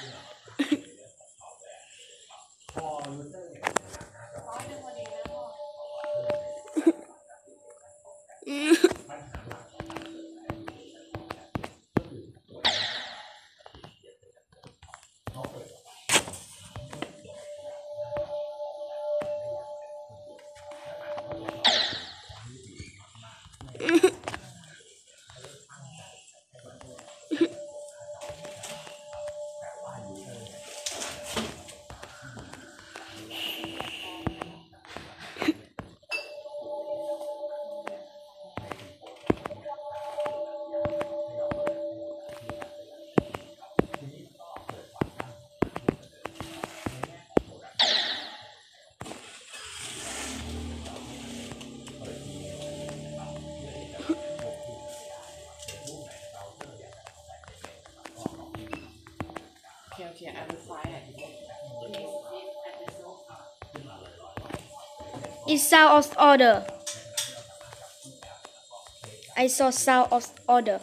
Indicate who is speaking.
Speaker 1: Yeah.
Speaker 2: It's sound of order. I saw sound of order.